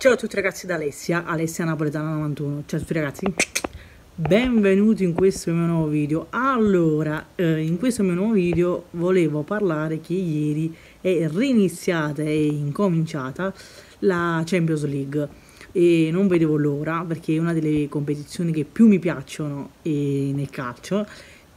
Ciao a tutti ragazzi da Alessia, Alessia Napoletana 91, ciao a tutti ragazzi, benvenuti in questo mio nuovo video. Allora, eh, in questo mio nuovo video volevo parlare che ieri è riniziata e incominciata la Champions League. E non vedevo l'ora perché è una delle competizioni che più mi piacciono eh, nel calcio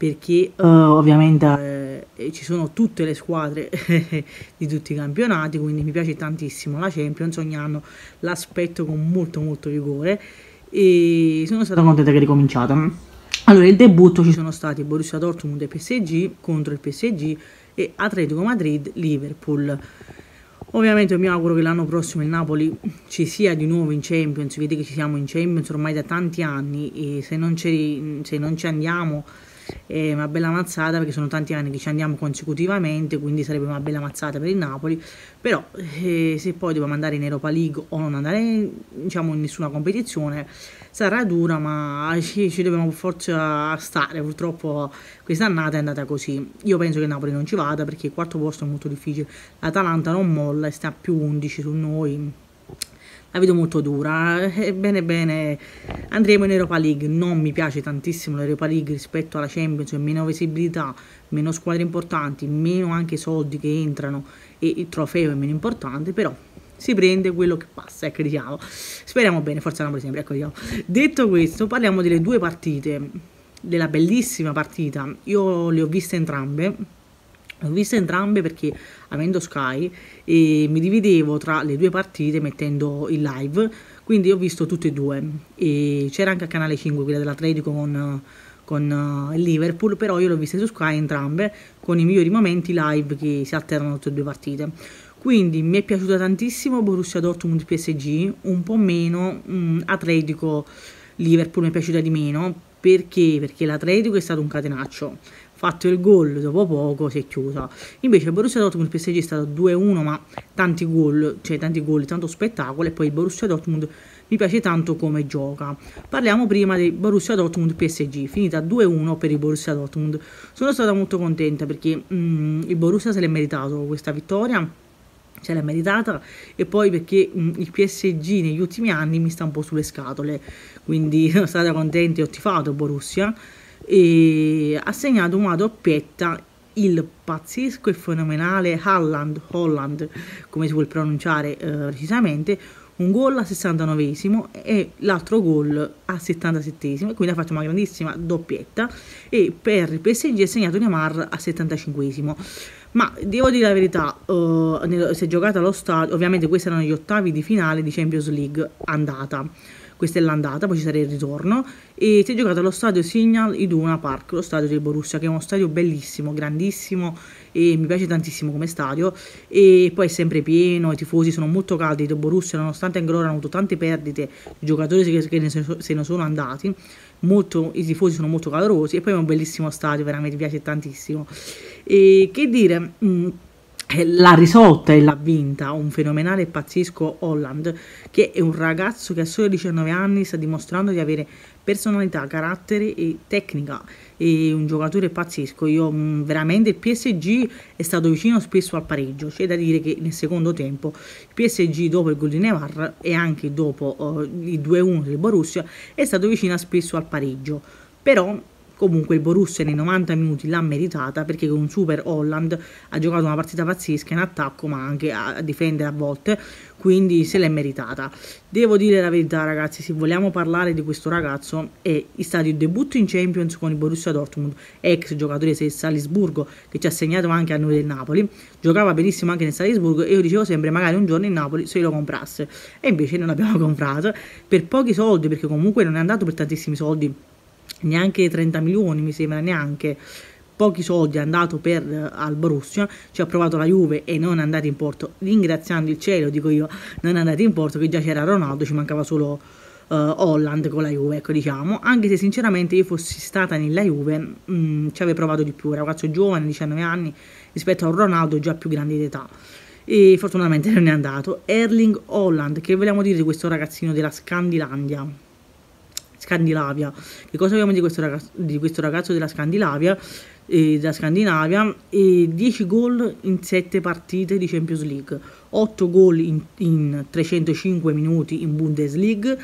perché uh, ovviamente eh, ci sono tutte le squadre di tutti i campionati, quindi mi piace tantissimo la Champions, ogni anno l'aspetto con molto molto vigore e sono stata contenta che è ricominciata. Allora, il debutto ci sono stati Borussia Dortmund e PSG contro il PSG e Atletico Madrid Liverpool. Ovviamente mi auguro che l'anno prossimo il Napoli ci sia di nuovo in Champions, vedete che ci siamo in Champions ormai da tanti anni e se non, se non ci andiamo è una bella mazzata perché sono tanti anni che ci andiamo consecutivamente, quindi sarebbe una bella mazzata per il Napoli, però eh, se poi dobbiamo andare in Europa League o non andare diciamo, in nessuna competizione sarà dura, ma ci, ci dobbiamo forza stare, purtroppo quest'annata è andata così. Io penso che il Napoli non ci vada perché il quarto posto è molto difficile, l'Atalanta non molla e sta più 11 su noi la vedo molto dura. Ebbene, bene, andremo in Europa League. Non mi piace tantissimo l'Europa League rispetto alla Champions, cioè meno visibilità, meno squadre importanti, meno anche soldi che entrano e il trofeo è meno importante, però si prende quello che passa, ecco diciamo. Speriamo bene, forza Napoli sempre, ecco diciamo. Detto questo, parliamo delle due partite, della bellissima partita. Io le ho viste entrambe L'ho viste entrambe perché avendo Sky e mi dividevo tra le due partite mettendo il live, quindi ho visto tutte e due. E c'era anche a canale 5 quella dell'Atletico con, con uh, Liverpool, però io l'ho viste su Sky entrambe con i migliori momenti live che si alternano tutte e due partite. Quindi mi è piaciuta tantissimo Borussia Dortmund PSG, un po' meno um, Atletico Liverpool mi è piaciuta di meno perché? Perché l'Atletico è stato un catenaccio fatto il gol dopo poco si è chiusa. Invece il Borussia Dortmund PSG è stato 2-1 ma tanti gol cioè tanti gol tanto spettacolo e poi il Borussia Dortmund mi piace tanto come gioca. Parliamo prima del Borussia Dortmund PSG finita 2-1 per il Borussia Dortmund. Sono stata molto contenta perché mm, il Borussia se l'è meritato questa vittoria ce l'ha meritata e poi perché mh, il PSG negli ultimi anni mi sta un po' sulle scatole. Quindi sono stata contenta e ho tifato Borussia e ha segnato una doppietta il pazzesco e fenomenale Holland, Holland come si vuole pronunciare eh, precisamente, un gol al 69esimo e l'altro gol al 77esimo, quindi ha fatto una grandissima doppietta. E per il PSG ha segnato Neymar al 75esimo. Ma devo dire la verità, uh, si è giocata allo stadio, ovviamente questi erano gli ottavi di finale di Champions League andata questa è l'andata, poi ci sarà il ritorno e si è giocato allo stadio Signal Iduna Park, lo stadio del Borussia che è uno stadio bellissimo, grandissimo e mi piace tantissimo come stadio e poi è sempre pieno, i tifosi sono molto caldi del Borussia nonostante ancora hanno avuto tante perdite, i giocatori che se ne sono andati, molto, i tifosi sono molto calorosi e poi è un bellissimo stadio, veramente mi piace tantissimo. E che dire... Mh, mm, l'ha risolta e l'ha vinta un fenomenale e pazzesco Holland che è un ragazzo che a solo 19 anni sta dimostrando di avere personalità, carattere e tecnica. È un giocatore pazzesco. Io mm, veramente il PSG è stato vicino spesso al pareggio. C'è da dire che nel secondo tempo il PSG dopo il gol di Nevar e anche dopo uh, il 2-1 del Borussia è stato vicino spesso al pareggio. Però Comunque il Borussia nei 90 minuti l'ha meritata perché con super Holland ha giocato una partita pazzesca in attacco ma anche a difendere a volte, quindi se l'è meritata. Devo dire la verità ragazzi, se vogliamo parlare di questo ragazzo è stato il debutto in Champions con il Borussia Dortmund, ex giocatore del Salisburgo che ci ha segnato anche a noi del Napoli, giocava benissimo anche nel Salisburgo e io dicevo sempre magari un giorno in Napoli se lo comprasse e invece non l'abbiamo comprato per pochi soldi perché comunque non è andato per tantissimi soldi neanche 30 milioni mi sembra neanche. Pochi soldi è andato per uh, al Borussia ci ha provato la Juve e non è andato in porto. Ringraziando il cielo dico io non è andato in porto che già c'era Ronaldo ci mancava solo uh, Holland con la Juve ecco diciamo. Anche se sinceramente io fossi stata nella Juve mh, mm, ci avrei provato di più. Ragazzo giovane 19 anni rispetto a un Ronaldo già più grande di età. E fortunatamente non è andato. Erling Holland che vogliamo dire di questo ragazzino della Scandilandia Scandinavia. Che cosa abbiamo di questo ragazzo, di questo ragazzo della Scandinavia? Eh, da Scandinavia e 10 gol in 7 partite di Champions League, 8 gol in, in 305 minuti in Bundesliga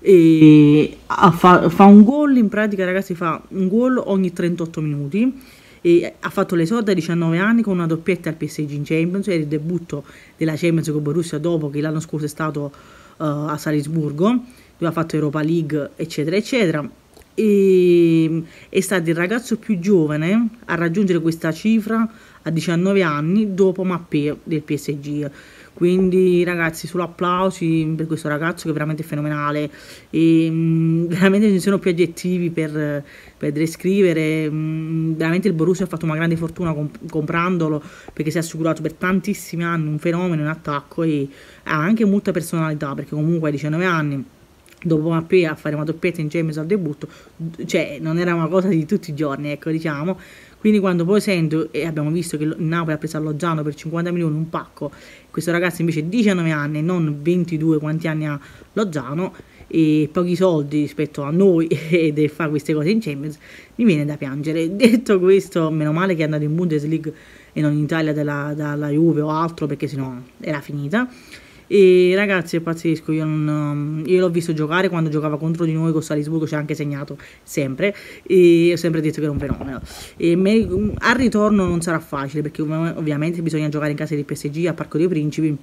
e fa, fa, un gol in pratica ragazzi fa un gol ogni 38 minuti e ha fatto l'esordio a 19 anni con una doppietta al PSG in Champions è il debutto della Champions con Borussia dopo che l'anno scorso è stato uh, a Salisburgo dove ha fatto Europa League eccetera eccetera e è stato il ragazzo più giovane a raggiungere questa cifra a 19 anni dopo Mappé del PSG quindi ragazzi, solo applausi per questo ragazzo che è veramente fenomenale. E, mh, mm, veramente non ci sono più aggettivi per, per descrivere. Mh, mm, veramente il Borussia ha fatto una grande fortuna comp- comprandolo perché si è assicurato per tantissimi anni un fenomeno in attacco e ha anche molta personalità perché comunque a 19 anni dopo Mappé a fare una doppietta in James al debutto, cioè non era una cosa di tutti i giorni, ecco diciamo. Quindi quando poi sento e abbiamo visto che Napoli ha preso a Loggiano per 50 milioni un pacco, questo ragazzo invece ha 19 anni non 22 quanti anni ha Loggiano e pochi soldi rispetto a noi ed fa queste cose in Champions, mi viene da piangere. Detto questo, meno male che è andato in Bundesliga e non in Italia della, dalla Juve o altro perché sennò era finita. E ragazzi, è pazzesco. Io, non, io l'ho visto giocare quando giocava contro di noi con Salisburgo, ci ha anche segnato sempre. E ho sempre detto che era un fenomeno. E me, al ritorno non sarà facile perché ovviamente bisogna giocare in casa di PSG a Parco dei Principi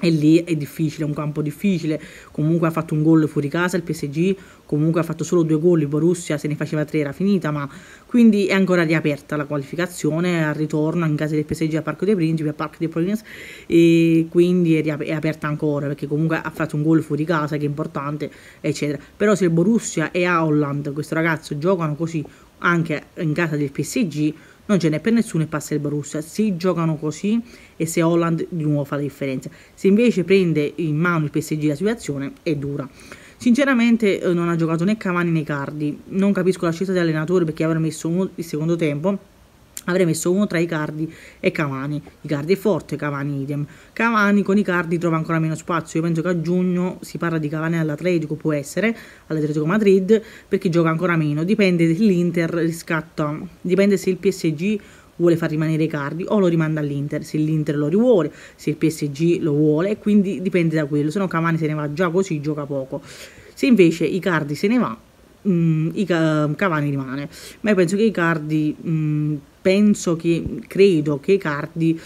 e lì è difficile, è un campo difficile, comunque ha fatto un gol fuori casa il PSG, comunque ha fatto solo due gol il Borussia, se ne faceva tre era finita, ma quindi è ancora riaperta la qualificazione al ritorno in casa del PSG a Parco dei Principi, a Parco dei Polines e quindi è, è, aperta ancora perché comunque ha fatto un gol fuori casa che è importante, eccetera. Però se il Borussia e Holland, questo ragazzo, giocano così anche in casa del PSG, non ce n'è per nessuno e passa il Borussia. Si giocano così e se Holland di nuovo fa la differenza. Se invece prende in mano il PSG la situazione è dura. Sinceramente eh, non ha giocato né Cavani né Cardi. Non capisco la scelta dell'allenatore perché avrà messo uno il secondo tempo avrei messo uno tra Icardi e Cavani. Icardi è forte, Cavani idem. Cavani con Icardi trova ancora meno spazio. Io penso che a giugno si parla di Cavani all'Atletico, può essere, all'Atletico Madrid, perché gioca ancora meno. Dipende dell'Inter riscatta, dipende se il PSG vuole far rimanere Icardi o lo rimanda all'Inter, se l'Inter lo rivuole, se il PSG lo vuole, quindi dipende da quello. Se no Cavani se ne va già così, gioca poco. Se invece Icardi se ne va, mh, mm, Cavani rimane. Ma io penso che Icardi... Mh, mm, penso che, credo che Cardi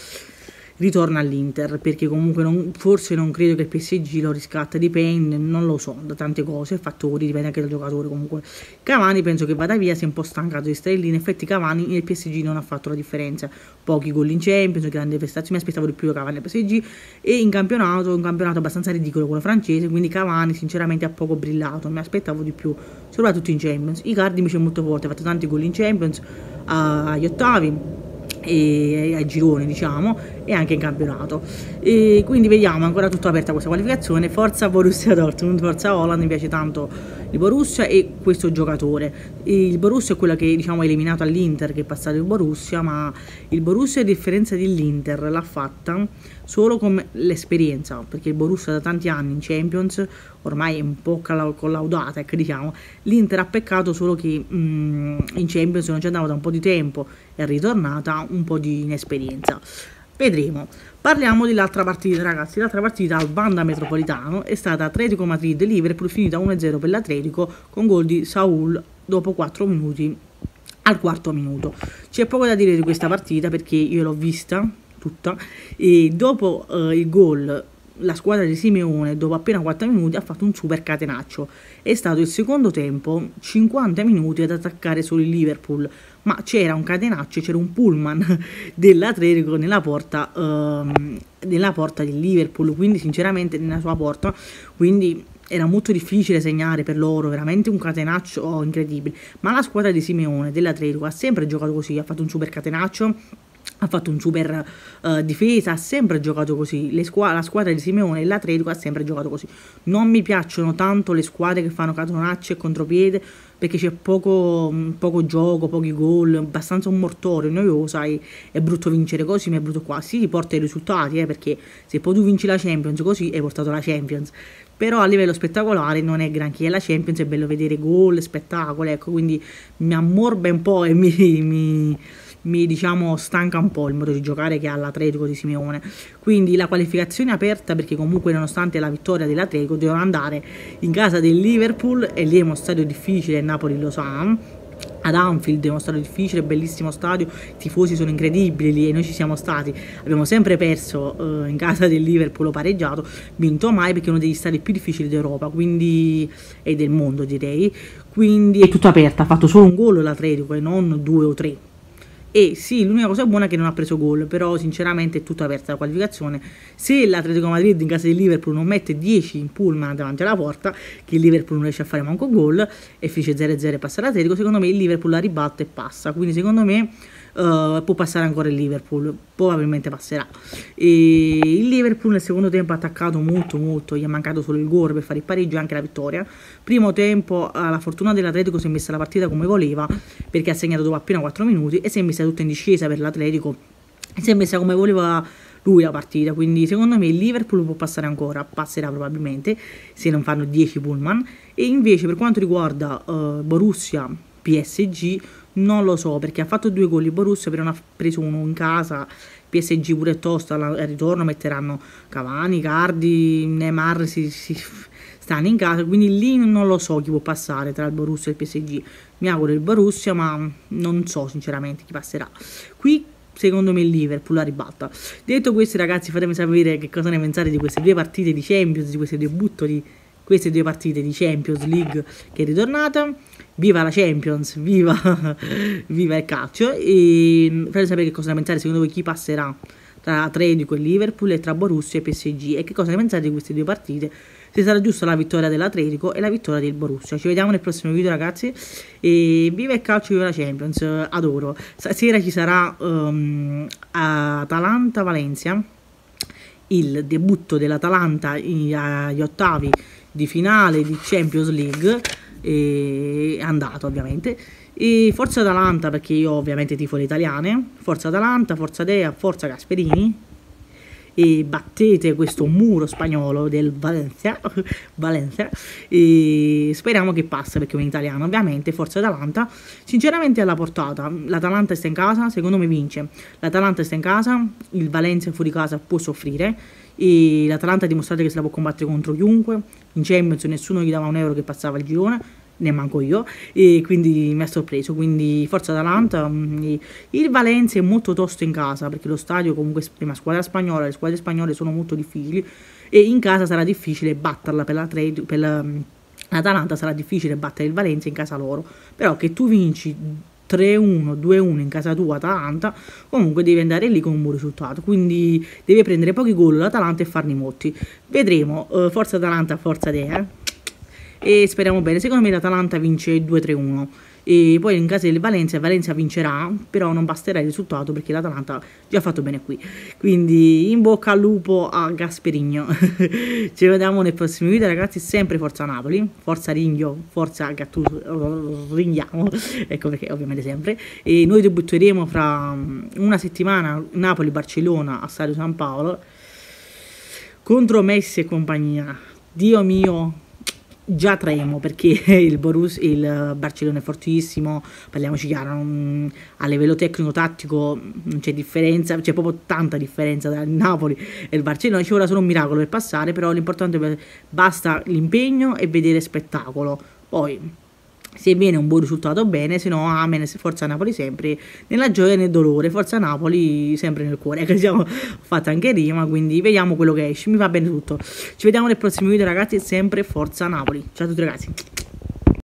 ritorna all'Inter perché comunque non, forse non credo che il PSG lo riscatta dipende non lo so da tante cose fattori dipende anche dal giocatore comunque. Cavani penso che vada via sia un po' stancato di stare lì in effetti Cavani nel PSG non ha fatto la differenza. Pochi gol in Champions grande prestazione mi aspettavo di più da Cavani nel PSG e in campionato un campionato abbastanza ridicolo quello francese quindi Cavani sinceramente ha poco brillato mi aspettavo di più soprattutto in Champions. Icardi invece è molto forte ha fatto tanti gol in Champions agli ottavi e ai gironi diciamo e anche in campionato. E quindi vediamo ancora tutto aperta questa qualificazione. Forza Borussia Dortmund forza Holland mi piace tanto il Borussia e questo giocatore. Il Borussia è quello che diciamo ha eliminato all'Inter che è passato il Borussia ma il Borussia a differenza dell'Inter l'ha fatta solo con l'esperienza perché il Borussia da tanti anni in Champions ormai è un po' collaudata ecco diciamo. l'Inter ha peccato solo che mh, in Champions non ci andava da un po' di tempo è ritornata un po' di inesperienza. Vedremo parliamo dell'altra partita ragazzi. L'altra partita al Banda Metropolitano è stata Atletico Madrid-Liverpool finita 1-0 per l'Atletico con gol di Saul dopo 4 minuti al quarto minuto. C'è poco da dire di questa partita perché io l'ho vista tutta e dopo eh, il gol la squadra di Simeone dopo appena 4 minuti ha fatto un super catenaccio. È stato il secondo tempo 50 minuti ad attaccare solo il Liverpool ma c'era un catenaccio, c'era un pullman dell'Atletico nella porta, ehm, nella porta del Liverpool, quindi sinceramente nella sua porta, quindi era molto difficile segnare per loro, veramente un catenaccio incredibile, ma la squadra di Simeone dell'Atletico ha sempre giocato così, ha fatto un super catenaccio ha fatto un super uh, difesa, ha sempre giocato così. Squ la squadra di Simeone e l'Atletico ha sempre giocato così. Non mi piacciono tanto le squadre che fanno catonacce e contropiede, perché c'è poco, poco, gioco, pochi gol, abbastanza un mortorio noioso, sai, è brutto vincere così, ma è brutto qua. Sì, porta i risultati, eh, perché se poi tu vinci la Champions così, hai portato la Champions. Però a livello spettacolare non è granché, la Champions è bello vedere gol, spettacolo, ecco, quindi mi ammorba un po' e mi, mi mi diciamo stanca un po' il modo di giocare che ha l'Atletico di Simeone. Quindi la qualificazione è aperta perché comunque nonostante la vittoria dell'Atletico devono andare in casa del Liverpool e lì è uno stadio difficile Napoli lo sa ad Anfield è uno stadio difficile, bellissimo stadio, i tifosi sono incredibili lì e noi ci siamo stati, abbiamo sempre perso uh, in casa del Liverpool pareggiato, vinto mai perché è uno degli stadi più difficili d'Europa quindi, e del mondo direi, quindi è tutto aperto, ha fatto solo un gol l'Atletico e non due o tre, e sì, l'unica cosa buona è che non ha preso gol, però sinceramente è tutta aperta la qualificazione. Se l'Atletico Madrid in casa del Liverpool non mette 10 in pullman davanti alla porta, che il Liverpool non riesce a fare manco gol e finisce 0-0 e passa l'Atletico, secondo me il Liverpool la ribatte e passa. Quindi secondo me uh, può passare ancora il Liverpool, probabilmente passerà. E il Liverpool nel secondo tempo ha attaccato molto molto, gli è mancato solo il gol per fare il pareggio e anche la vittoria. Primo tempo la fortuna dell'Atletico si è messa la partita come voleva perché ha segnato dopo appena 4 minuti e si è messa tutta in discesa per l'Atletico si è messa come voleva lui la partita, quindi secondo me il Liverpool può passare ancora, passerà probabilmente se non fanno 10 pullman e invece per quanto riguarda uh, Borussia PSG non lo so perché ha fatto due gol il Borussia però non ha preso uno in casa. PSG pure tosto al ritorno metteranno Cavani, Cardi, Neymar si, si, stanno in casa. Quindi lì non lo so chi può passare tra il Borussia e il PSG mi auguro il Borussia ma non so sinceramente chi passerà. Qui secondo me il Liverpool la ribalta. Detto questo ragazzi fatemi sapere che cosa ne pensate di queste due partite di Champions di questo debutto di queste due partite di Champions League che è ritornata viva la Champions, viva, viva il calcio. E fate sapere che cosa ne pensate secondo voi chi passerà tra Atletico e Liverpool e tra Borussia e PSG e che cosa ne pensate di queste due partite? Se sarà giusta la vittoria dell'Atletico e la vittoria del Borussia. Ci vediamo nel prossimo video ragazzi. E viva il calcio viva la Champions. Adoro. Stasera ci sarà um, Atalanta-Valencia il debutto dell'Atalanta agli ottavi di finale di Champions League è andato ovviamente. E Forza Atalanta perché io ovviamente tifo le italiane. Forza Atalanta, Forza Dea, Forza Gasperini. E battete questo muro spagnolo del Valencia, Valencia. E speriamo che passa perché è un italiano ovviamente. Forza Atalanta. Sinceramente alla portata l'Atalanta sta in casa secondo me vince. l'Atalanta sta in casa il Valencia fuori casa può soffrire e l'Atalanta ha dimostrato che se la può combattere contro chiunque. In Champions nessuno gli dava un euro che passava il girone ne manco io. E quindi mi ha sorpreso. Quindi forza Atalanta mm, il Valencia è molto tosto in casa perché lo stadio comunque è una squadra spagnola le squadre spagnole sono molto difficili. E in casa sarà difficile batterla per la trade per l'Atalanta sarà difficile battere il Valencia in casa loro. Però che tu vinci 3-1, 2-1 in casa tua Atalanta, comunque devi andare lì con un buon risultato, quindi devi prendere pochi gol l'Atalanta e farne molti. Vedremo, uh, forza Atalanta, forza te, eh? E speriamo bene, secondo me l'Atalanta vince 2-3-1 e poi in caso del Valencia, Valencia vincerà, però non basterà il risultato perché l'Atalanta già ha fatto bene qui. Quindi in bocca al lupo a Gasperigno. Ci vediamo nel prossimo video ragazzi, sempre Forza Napoli, Forza Ringhio, Forza Gattuso, ringhiamo, ecco perché ovviamente sempre. E noi debutteremo fra una settimana Napoli-Barcellona a Stadio San Paolo contro Messi e compagnia. Dio mio, già tremo perché il, Borussia, il Barcellona è fortissimo, parliamoci chiaro, non, a livello tecnico-tattico non c'è differenza, c'è proprio tanta differenza tra il Napoli e il Barcellona, ci vorrà solo un miracolo per passare, però l'importante è basta l'impegno e vedere spettacolo. Poi se viene un buon risultato bene, se no amen, forza Napoli sempre, nella gioia e nel dolore, forza Napoli sempre nel cuore, che siamo fatta anche rima, quindi vediamo quello che esce, mi va bene tutto. Ci vediamo nel prossimo video ragazzi, sempre forza Napoli. Ciao a tutti ragazzi.